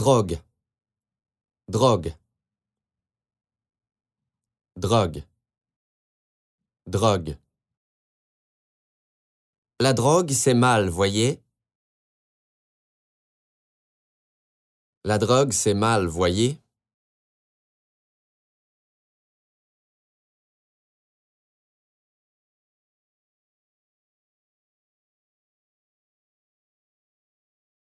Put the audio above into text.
Drogue. Drogue. Drogue. Drogue. La drogue, c'est mal, voyez? La drogue, c'est mal, voyez?